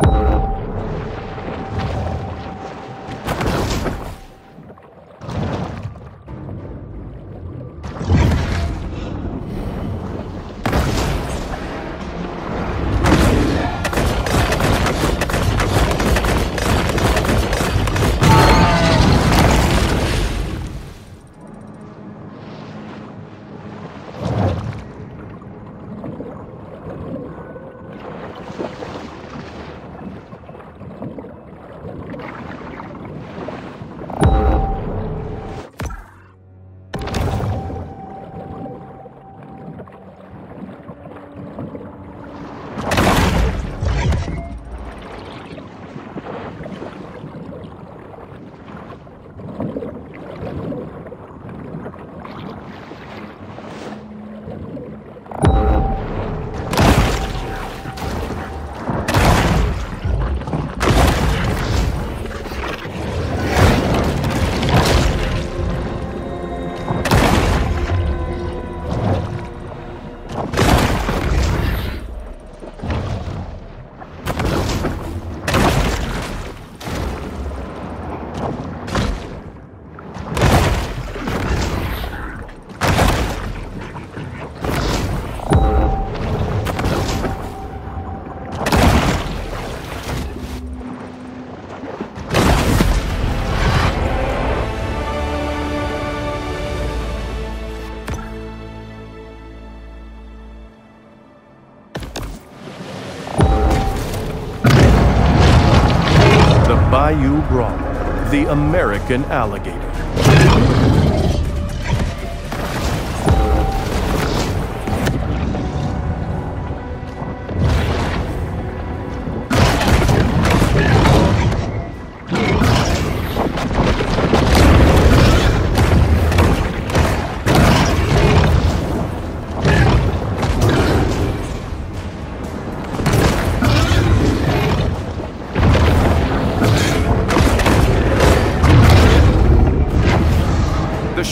The Bayou Brawler, the American alligator.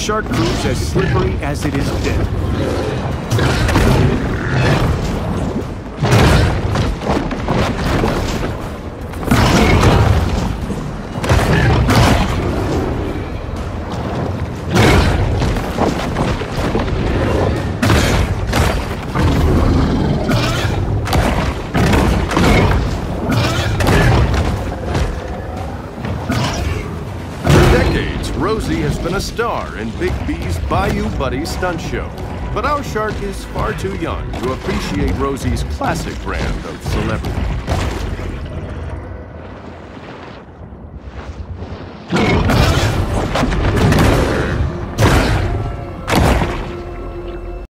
Shark proves as slippery as it is deadly. Rosie has been a star in Big B's Bayou Buddy stunt show. But our shark is far too young to appreciate Rosie's classic brand of celebrity.